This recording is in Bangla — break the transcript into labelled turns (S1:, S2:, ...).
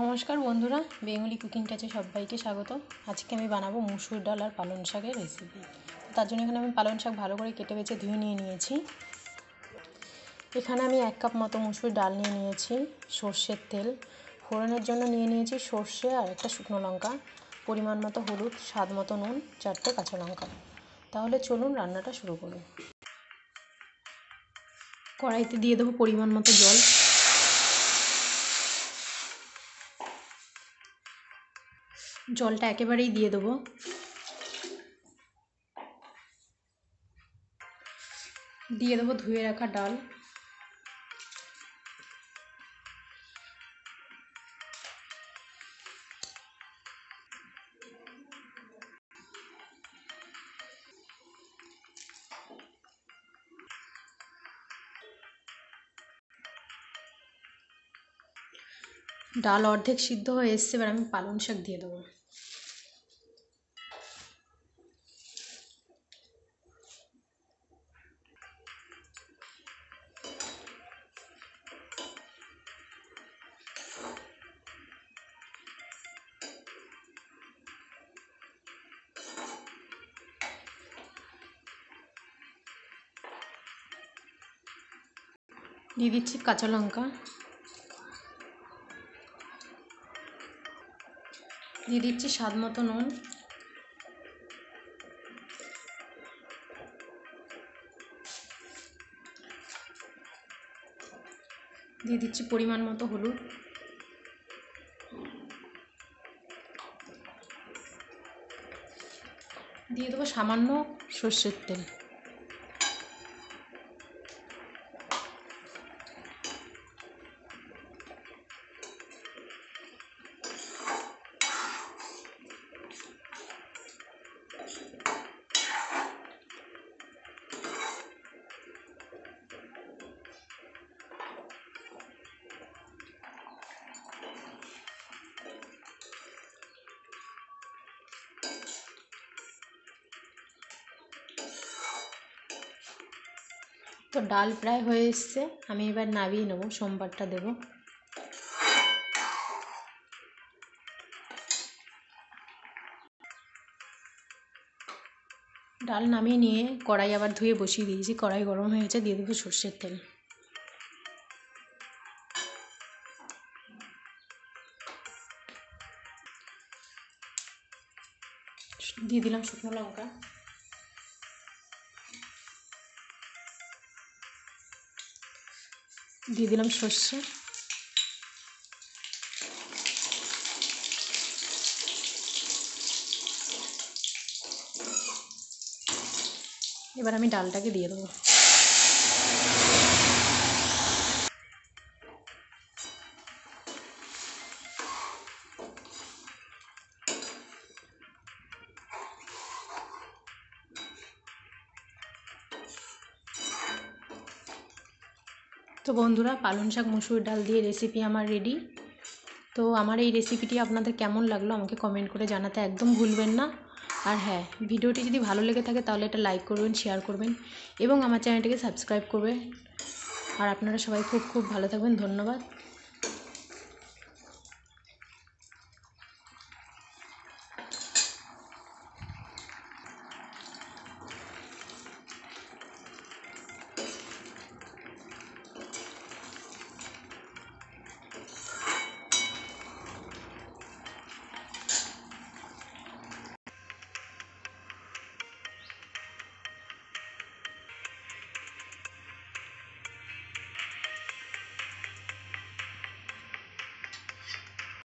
S1: নমস্কার বন্ধুরা, বেঙ্গলি কুকিং টাচে সবাইকে স্বাগত। আজকে আমি বানাবো মুসুর ডাল আর পালং শাকের রেসিপি তার জন্য এখানে আমি পালং শাক ভালো করে কেটে বেছে ধুয়ে নিয়ে নিয়েছি। এখানে আমি এক কাপ মতো মুসুর ডাল নিয়ে নিয়েছি, সর্ষের তেল। ফোড়নের জন্য নিয়ে নিয়েছি সর্ষে আর একটা শুকনো লঙ্কা। পরিমাণ মতো হলুদ, স্বাদ মতো নুন, চারটে কাঁচা লঙ্কা। তাহলে চলুন রান্নাটা শুরু করুন কড়াইতে দিয়ে দেবো পরিমাণ মতো জল। জলটা একেবারেই দিয়ে দেবো। দিয়ে দেবো ধুয়ে রাখা ডাল। ডাল অর্ধেক সিদ্ধ হয়ে এসছে, এবার আমি পালং শাক দিয়ে দেবো। দিয়ে দিচ্ছি কাঁচা লঙ্কা। দিয়ে দিচ্ছি স্বাদ মতো নুন। দিয়ে দিচ্ছি পরিমাণ মতো হলুদ। দিয়ে দেবো সামান্য সর্ষের তেল। তো ডাল প্রায় হয়ে এসছে। আমি এবার নামিয়ে নেব, সোমবারটা দেবো। ডাল নামিয়ে নিয়ে কড়াই আবার ধুয়ে বসিয়ে দিয়েছি। কড়াই গরম হয়েছে দিয়ে দেবো সর্ষের তেল। দিয়ে দিলাম শুকনো লঙ্কা। দিয়ে দিলাম সর্ষে। এবার আমি ডালটাকে দিয়ে দেবো। তো বন্ধুরা, পালং শাক, মুসুর ডাল দিয়ে রেসিপি আমার রেডি তো আমার এই রেসিপিটি আপনাদের কেমন লাগল আমাকে কমেন্ট করে জানাতে একদম ভুলবেন না। আর হ্যাঁ ভিডিওটি যদি ভালো লেগে থাকে তাহলে এটা লাইক করবেন শেয়ার করবেন এবং আমার চ্যানেলটিকে সাবস্ক্রাইব করবেন। আর আপনারা সবাই খুব খুব ভালো থাকবেন। ধন্যবাদ।